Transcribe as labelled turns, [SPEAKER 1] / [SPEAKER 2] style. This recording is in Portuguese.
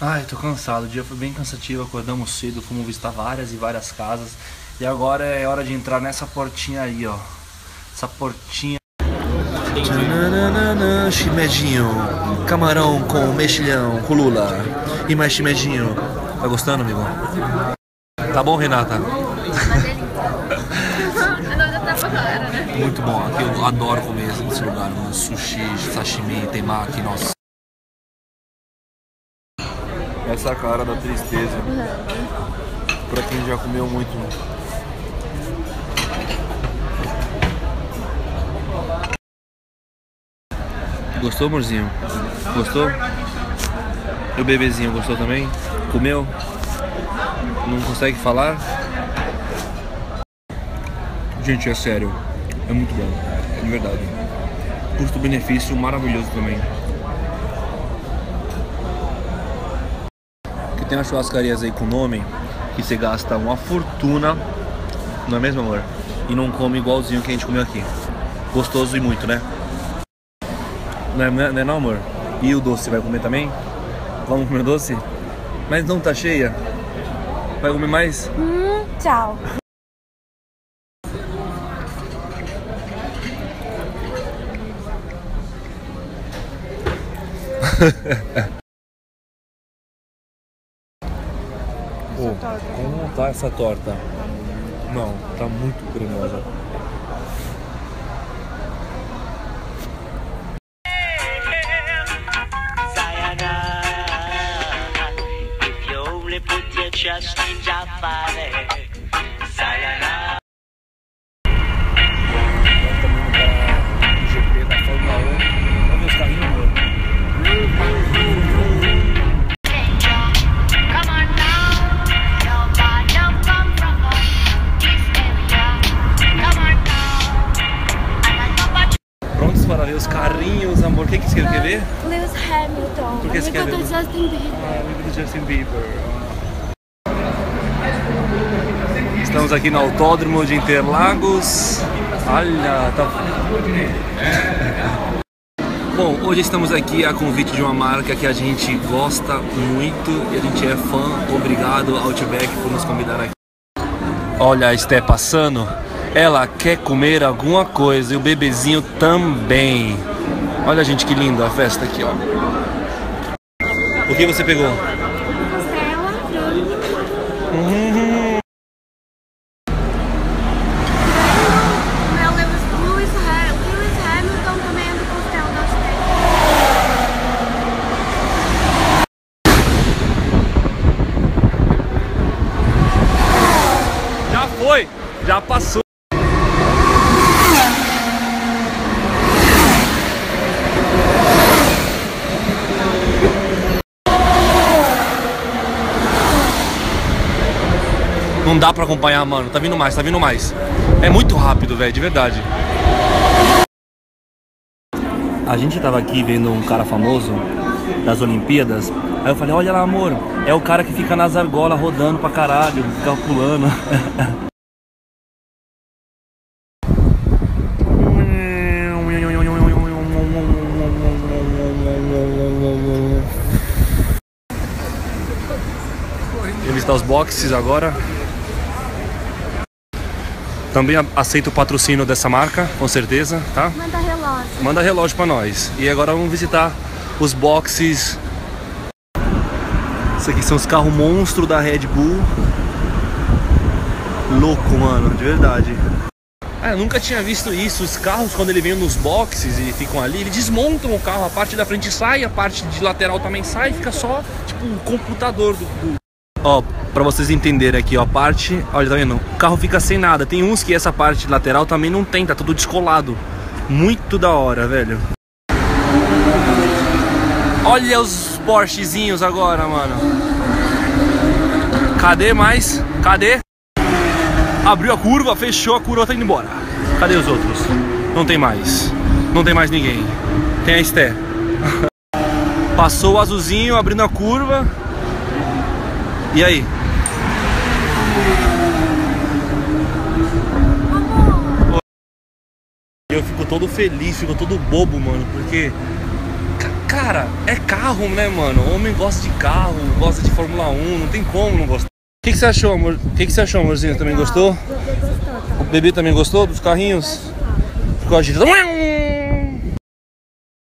[SPEAKER 1] Ai, tô cansado. O dia foi bem cansativo. Acordamos cedo, fomos visitar várias e várias casas. E agora é hora de entrar nessa portinha aí, ó. Essa portinha. Tchananana, chimedinho, camarão com mexilhão, com lula e mais chimedinho. Tá gostando, amigo? Tá bom, Renata? Muito bom, aqui eu adoro comer nesse lugar, mano. Sushi, sashimi, temaki, nossa. Essa cara da tristeza. Pra quem já comeu muito. Gostou, amorzinho? Gostou? E o bebezinho gostou também? Comeu? Não consegue falar? Gente, é sério. É muito bom. É de verdade. Custo-benefício maravilhoso também. Que tem umas churrascarias aí com nome que você gasta uma fortuna, não é mesmo, amor? E não come igualzinho que a gente comeu aqui. Gostoso e muito, né? Não é, não é não, amor? E o doce, vai comer também? Vamos comer doce? Mas não tá cheia? Vai comer mais?
[SPEAKER 2] Hum, tchau.
[SPEAKER 1] Pô, como tá essa torta? Não, tá muito cremosa. Prontos para ver os carrinhos, amor. O que, que você quer ver?
[SPEAKER 2] Lewis Hamilton.
[SPEAKER 1] Por que você quer
[SPEAKER 2] amigo
[SPEAKER 1] ver?
[SPEAKER 2] do Justin Bieber.
[SPEAKER 1] Ah, amigo do Justin Bieber. Estamos aqui no Autódromo de Interlagos. Olha, tá. Bom, hoje estamos aqui a convite de uma marca que a gente gosta muito e a gente é fã. Obrigado, Outback, por nos convidar aqui. Olha a Esté passando. Ela quer comer alguma coisa e o bebezinho também. Olha, gente, que lindo a festa aqui, ó. O que você pegou?
[SPEAKER 2] Costela.
[SPEAKER 1] Já foi, já passou. Não dá pra acompanhar, mano. Tá vindo mais, tá vindo mais. É muito rápido, velho, de verdade. A gente tava aqui vendo um cara famoso das Olimpíadas. Aí eu falei, olha lá, amor, é o cara que fica nas argolas rodando pra caralho, fica pulando. Vou visitar os boxes agora. Também aceito o patrocínio dessa marca, com certeza, tá?
[SPEAKER 2] Manda relógio.
[SPEAKER 1] Manda relógio pra nós. E agora vamos visitar os boxes. Isso aqui são os carros monstro da Red Bull. Louco, mano, de verdade. Ah, eu nunca tinha visto isso. Os carros, quando ele vem nos boxes e ficam ali, eles desmontam o carro. A parte da frente sai, a parte de lateral também sai. Fica só, tipo, um computador do. do... Ó, pra vocês entenderem aqui, ó, a parte. Olha, tá vendo? O carro fica sem nada. Tem uns que essa parte lateral também não tem, tá tudo descolado. Muito da hora, velho. Olha os Porschezinhos agora, mano. Cadê mais? Cadê? Abriu a curva, fechou a curva, tá indo embora. Cadê os outros? Não tem mais. Não tem mais ninguém. Tem a Esté. Passou o azulzinho abrindo a curva. E aí? Eu fico todo feliz, fico todo bobo, mano, porque ca- Cara, é carro, né, mano? Homem gosta de carro, gosta de Fórmula 1, não tem como não gostar. O que, que você achou, amor? O que, que você achou, amorzinho? Também gostou? O bebê também gostou dos carrinhos? Ficou agitando.